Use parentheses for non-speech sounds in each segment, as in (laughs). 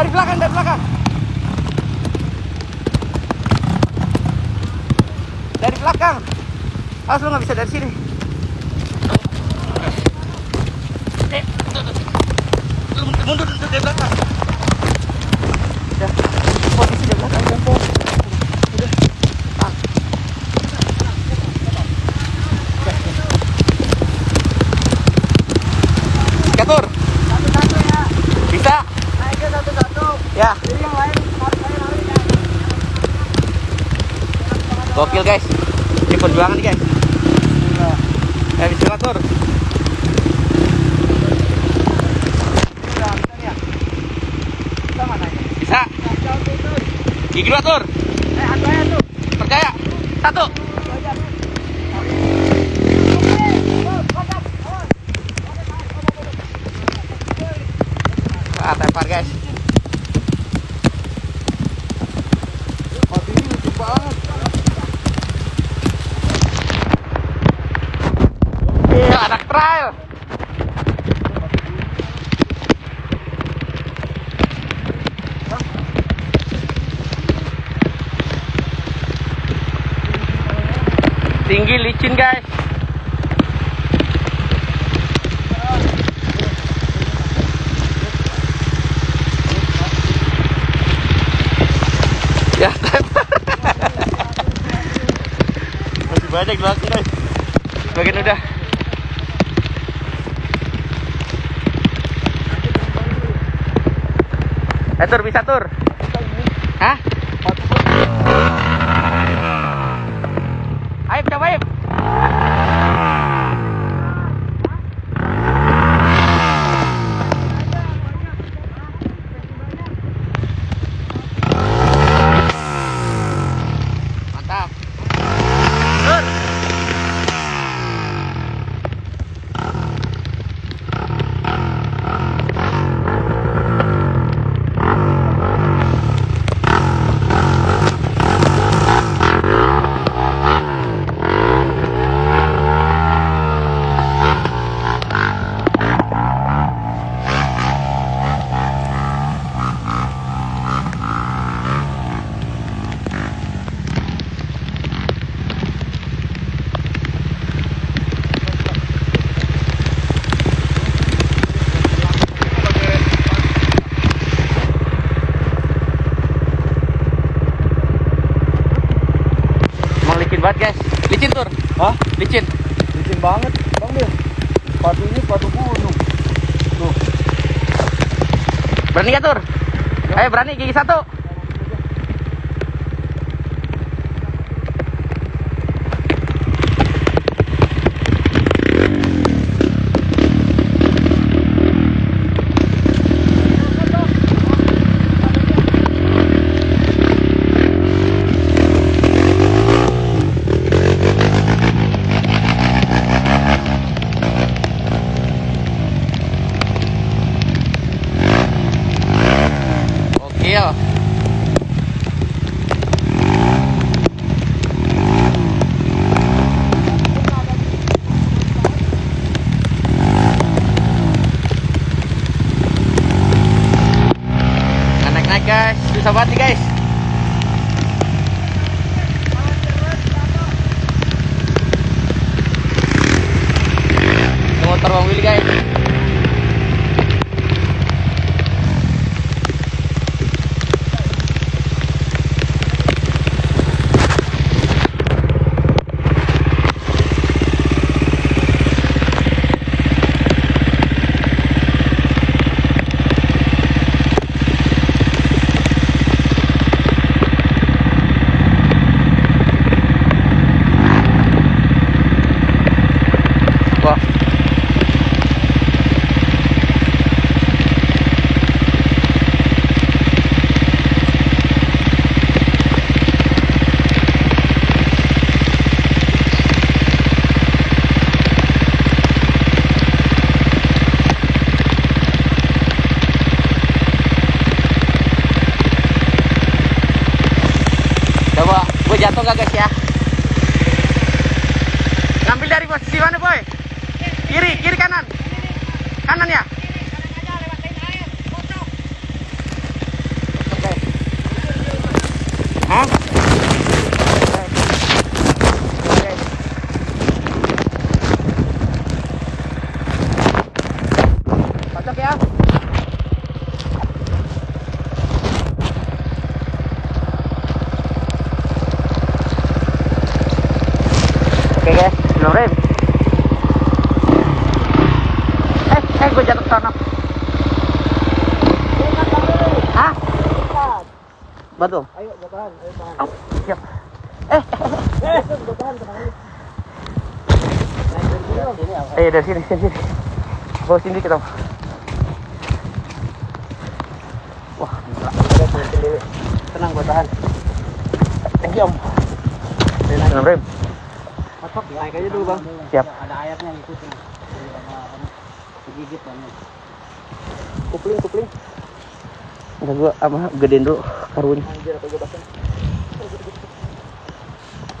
dari belakang, dari belakang. Dari belakang. Awas lu nggak bisa dari sini. Eh, lu mundur, mundur, dari belakang. Udah, posisi dari belakang, tempo. Udah. Ah. Catur, Satu-satu ya. bisa? Naiknya satu-satu. Ya. Gokil guys. Ini perjuangan nih guys. Tur. Ya. Bisa ini? Bisa. Gigi dua tur. Percaya. Satu. Wah, tepar guys. Kopi ini lucu banget. Trail. Tinggi licin guys. Ya, masih banyak belakang guys. Bagian udah. Eh tur bisa tur. Hah? Ayo coba ayo. Mantap. Tur. Emang licin banget guys. Hah? Licin. Licin banget. Bang Bil. Sepatu ini sepatu gunung. Tuh. Berani gak tur? Ayo berani gigi satu. Gokil. Nggak Naik-naik guys, susah banget nih guys. Ini motor Bang Willy guys. Wah. Coba, gak guys ya? Ngambil dari posisi mana boy? Kiri, kiri kanan. Kanan ya? Eh, gue jatuh ke sana. Hah? Betul. Ayo, gua tahan. Ayo, tahan. Oh, siap. Eh, Eh, gua tahan, tenang aja. eh dari sini, sini, sini. Bawa sini kita. Wah, gila. Tenang, gua tahan. Thank you, Om. Tenang, Rem. Masuk, naik aja dulu, Bang. Siap. Ada airnya ngikutin. Digigit banget. Kupling, kupling. Enggak gua apa gedein dulu karunya.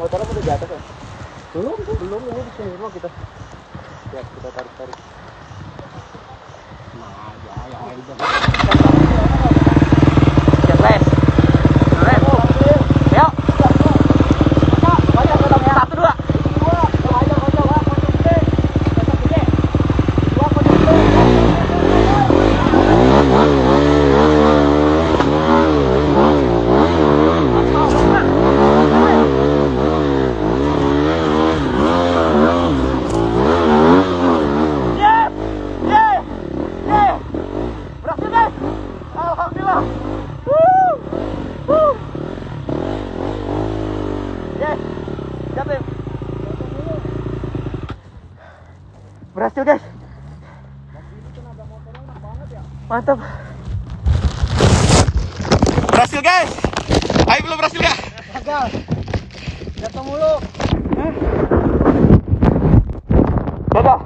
Motornya udah di atas ya? Belum, belum. Ini di sini semua kita. Ya, kita tarik-tarik. Nah, aja, yang lain juga. Siap, guys. Rem. Yuk. Satu, dua. Yes! Yes! Yes! Berhasil, guys! Alhamdulillah! Woo! Woo! Yes! Jatuh. Berhasil, guys! Mantap! Berhasil, guys! Ayo belum berhasil, gak? Gagal. Jatuh mulu. Gagal!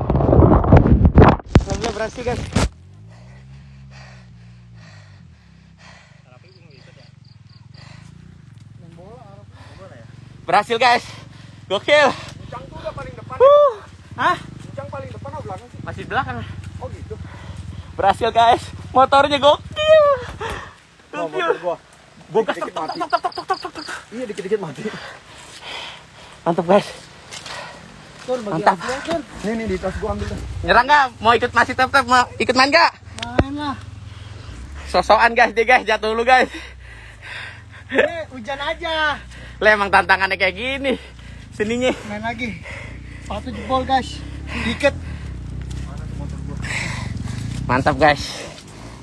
Alhamdulillah berhasil, guys. Berhasil, guys! Gokil! Hah? Belakang sih? Masih di belakang. Oh gitu. Berhasil, guys! Motornya gokil! Oh, Gokil! motor gua. Gua gas Dikit-dikit tok, mati. tok, tok, tok, tok, tok, tok, tok. Iya dikit-dikit mati. Mantap, guys! Tur, bagi Mantap. aku ya. Nih, nih di tas gua ambil dah. Nyerang nggak? Mau ikut masih tetap mau ikut main nggak? Main lah. Sosokan guys dia guys, jatuh dulu guys. Ini hujan aja. Lah emang tantangannya kayak gini. Seninya. Main lagi. Sepatu jebol, guys. Dikit. Mantap guys.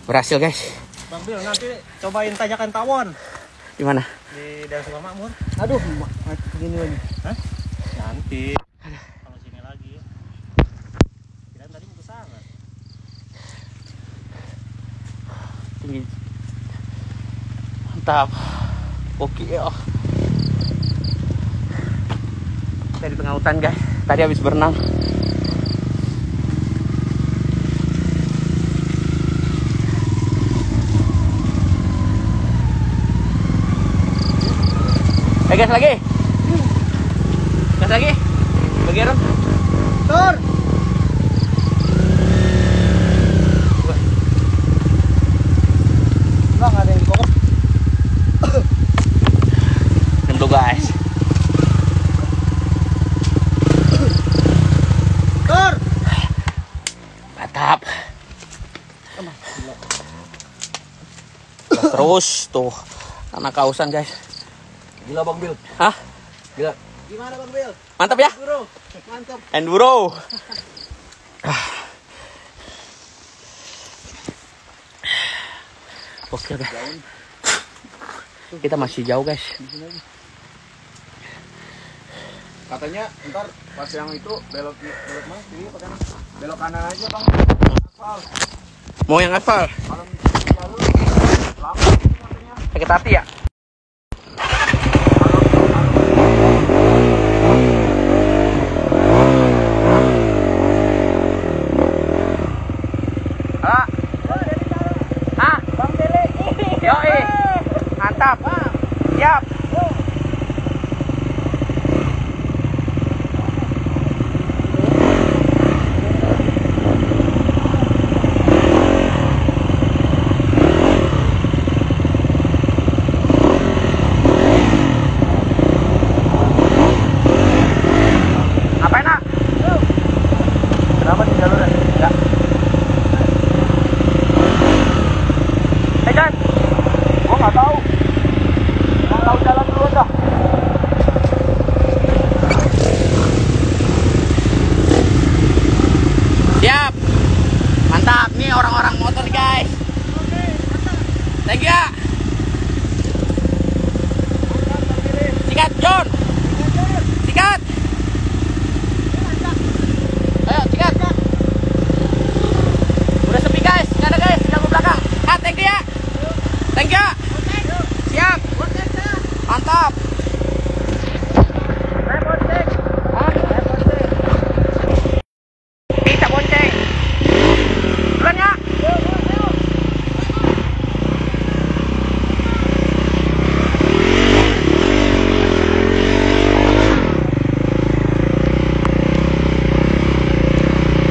Berhasil guys. Bang Bil, nanti cobain tanyakan tawon Gimana? di daerah Sungai Makmur. Aduh, gini lagi. Hah? Nanti. Kalau sini lagi. Kirain tadi mau ke sana. Tinggi. Mantap. Oke. Kita di tengah hutan guys. Tadi habis berenang. Gas lagi. Gas lagi. Bagi Ron. Tur. Bang, ada yang kokok. Tentu guys. Tur. Mantap. Terus tuh anak kausan guys. Gila Bang Bil. Hah? Gila. Gimana Bang Bil? Mantap ya? Bro, mantap. Enduro. (laughs) Oke guys. Kita masih jauh guys. Katanya ntar pas yang itu belok belok mana? Sini pakai belok kanan aja Bang. Aspal. Mau yang asfal? Kalau jalur lama katanya. Sakit hati ya? Ah. Ah. Bang Dele. Yoi. Mantap. Siap. nih orang-orang motor guys. Thank you. Sikat John. Sikat. Ayo sikat. Udah sepi guys, nggak ada guys, yang belakang. Ah, thank you ya. Thank you. Siap. Mantap. Hah? Bisa bonceng. Duluan ya.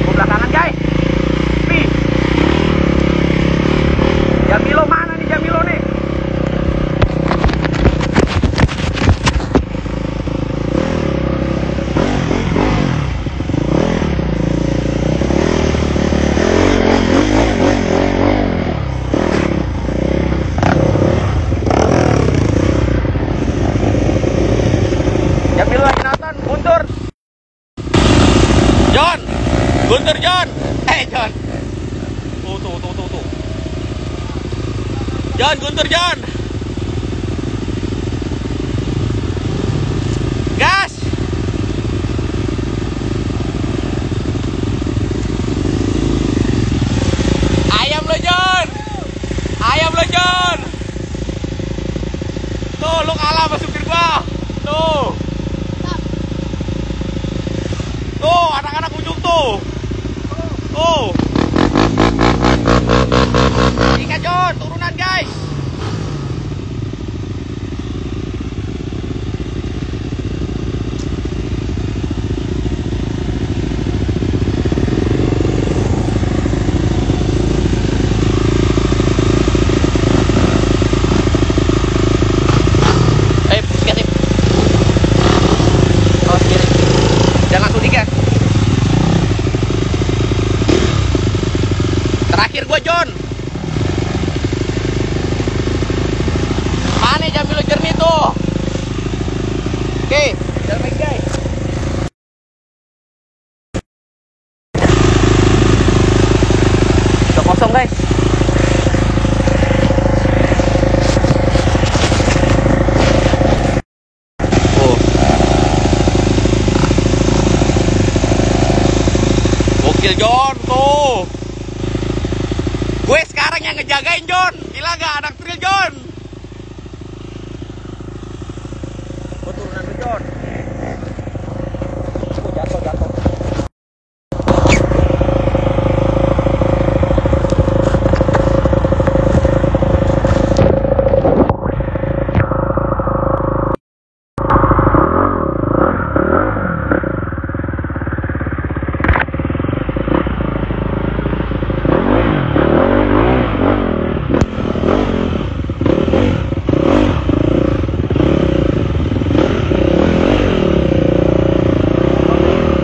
Gua belakangan guys. Pi. Jamilo mana nih Jamilo nih? Jamilo lagi nonton, Guntur. John, Guntur John. Eh John. Tuh tuh tuh tuh tuh. John, Guntur John. Gas. Ayam lo John. Ayam lo John. Tuh, lu kalah sama supir gua. Tuh. Tuh, anak-anak ujung tuh. Tuh. Ikat John, turunan guys. Eh, sikat Ip. Awas kiri. Jangan langsung digas. Terakhir gua John. Mana Jamilo jernih tuh? Oke, jalan lagi guys. Udah kosong guys. Oh. Gokil John tuh. Gue sekarang yang ngejagain John. Gila gak anak trail John? Gue turunan ke John. Oh, jatuh jatuh.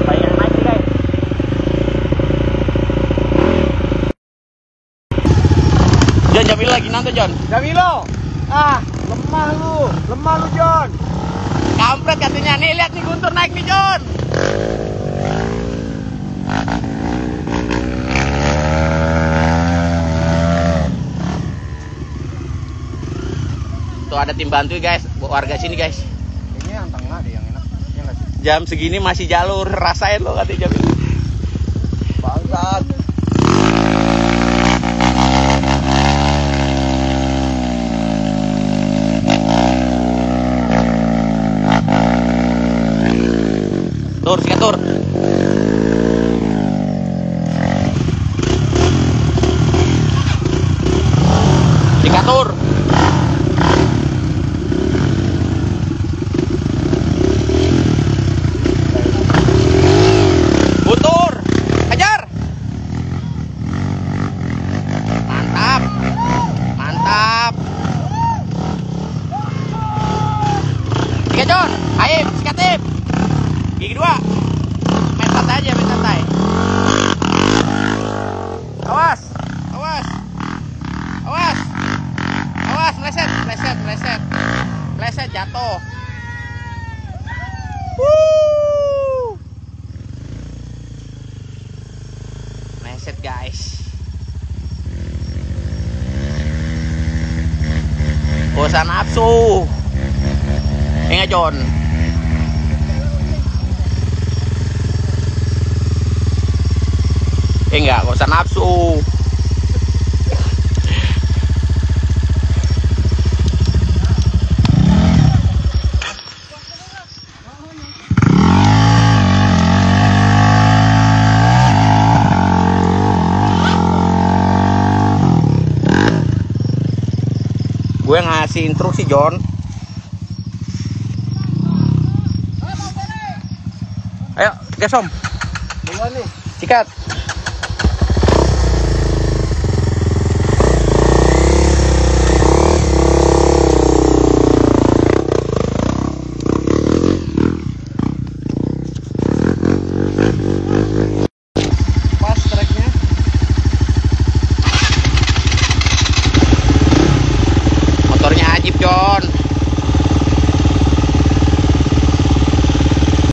Banyak naik nih guys. John Jamilo John. Jamilo. Ah, lemah lu. Lemah lu, John. Kampret katanya nih lihat nih Guntur naik nih John. Tuh ada tim bantu guys, warga sini guys. Ini yang tengah deh yang enak. Ya? Jam segini masih jalur, rasain lo katanya Jamil. Bangsat. John, Aib, Skatip. Gigi dua. Main santai aja, main santai. Awas, awas, awas, awas, meleset, meleset, meleset, meleset jatuh. Woo. Meleset guys. Bosan nafsu. Ingat John. Eh enggak, gak usah nafsu. Gue ngasih instruksi John. Ayo, gas om. Duluan nih. Sikat.